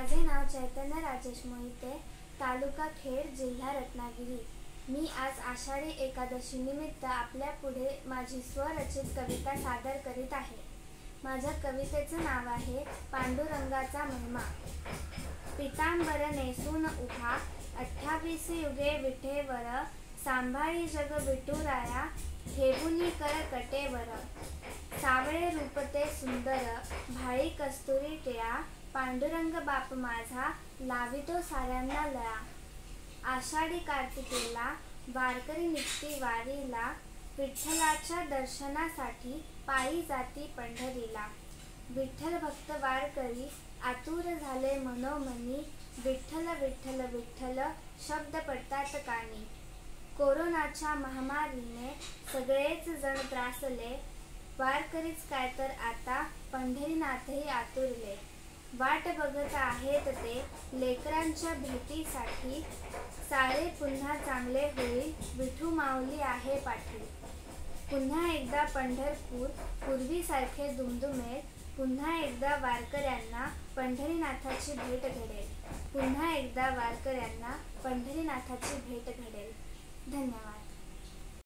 माझे नाव चैतन्य राजेश मोहिते तालुका खेड जिल्हा रत्नागिरी. मी आज आषाढी एकादशी निमित्त आपल्या पुढे माझी स्वरचित कविता सादर करीत आहे. माझ्या कवितेचं नाव आहे पांडुरंगाचा महिमा. पितांबर नेसून उभा अठ्ठावीस युगे विठेवर सांभाळी जग विठुराया ठेवुनी कर कटेवर. सावळे रूपते सुंदर भाळी कस्तुरी टिळा पांडुरंग बाप माझा लावितो साऱ्यांना लळा. आषाढी कार्तिकेला वारकरी निघती वारीला विठ्ठलाच्या दर्शनासाठी पायी जाती पंढरीला. विठ्ठल भक्त वारकरी आतुर झाले मनोमनी विठ्ठल विठ्ठल विठ्ठल शब्द पडतात कानी. कोरोनाच्या महामारीने सगळेच जण त्रासले वारकरीच काय तर आता पंढरीनाथही आतुरले. वाट बघत आहेत ते लेकरांच्या भेटीसाठी. सारे पुन्हा चांगले होईल विठू माऊली आहे पाठी पुन्हा एकदा पंढरपूर पूर्वीसारखे दुमदुमेल पुन्हा एकदा वारकऱ्यांना पंढरीनाथाची भेट घडेल. पुन्हा एकदा वारकऱ्यांना पंढरीनाथाची भेट घडेल. धन्यवाद.